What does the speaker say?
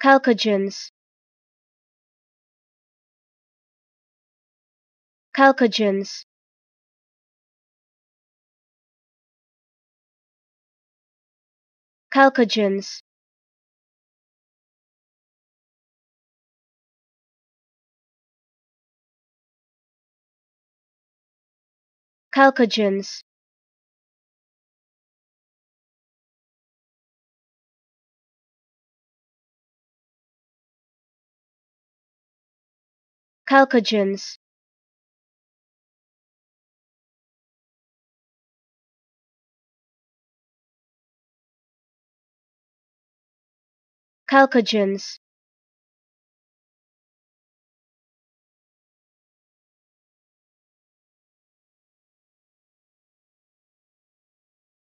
chalcogens chalcogens chalcogens chalcogens chalcogens chalcogens